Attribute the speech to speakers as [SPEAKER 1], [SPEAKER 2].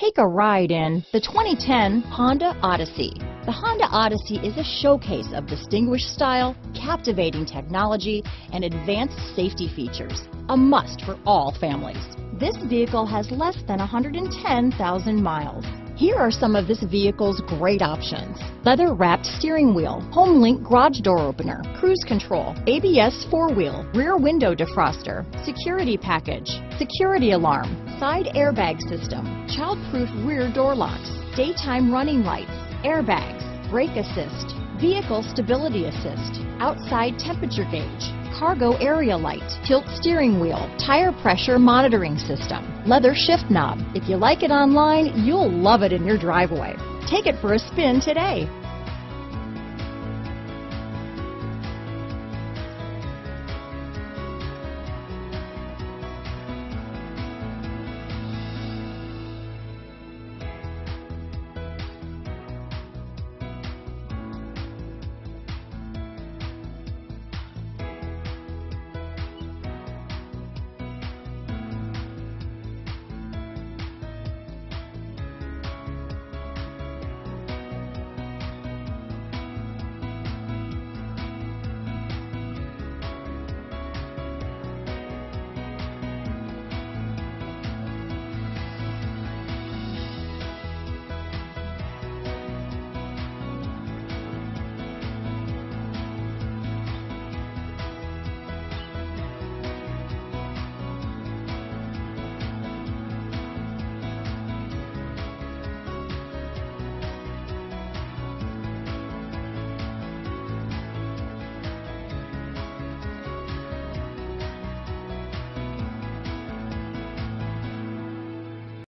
[SPEAKER 1] Take a ride in the 2010 Honda Odyssey. The Honda Odyssey is a showcase of distinguished style, captivating technology, and advanced safety features. A must for all families. This vehicle has less than 110,000 miles. Here are some of this vehicle's great options. Leather wrapped steering wheel, HomeLink garage door opener, cruise control, ABS four wheel, rear window defroster, security package, security alarm, side airbag system, child-proof rear door locks, daytime running lights, airbags, brake assist, vehicle stability assist, outside temperature gauge, cargo area light, tilt steering wheel, tire pressure monitoring system, leather shift knob. If you like it online, you'll love it in your driveway. Take it for a spin today.